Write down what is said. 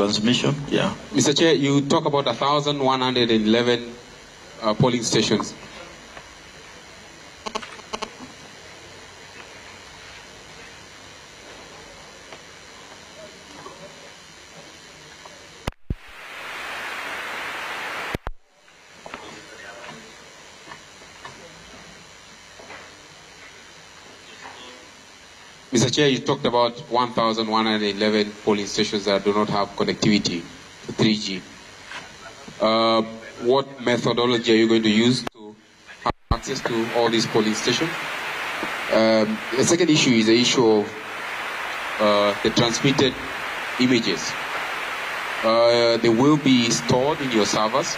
transmission. Yeah. Mr. Chair, you talk about 1,111 uh, polling stations. Mr. Chair, you talked about 1,111 polling stations that do not have connectivity to 3G. Uh, what methodology are you going to use to have access to all these polling stations? Um, the second issue is the issue of uh, the transmitted images. Uh, they will be stored in your servers